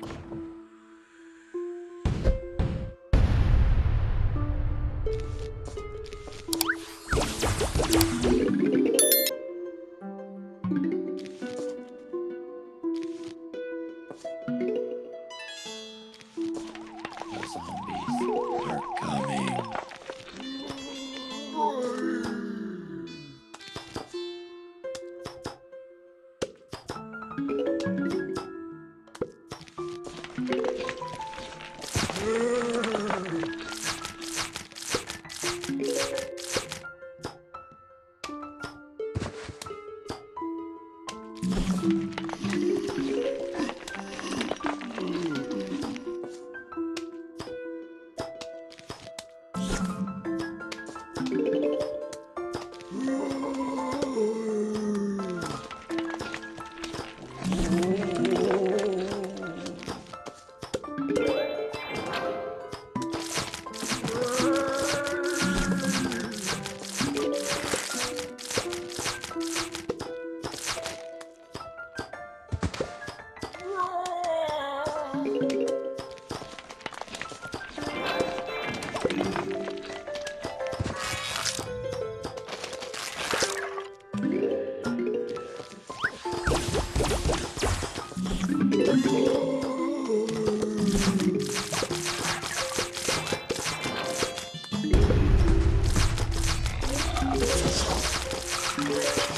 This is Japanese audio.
Watch. Oh. Thank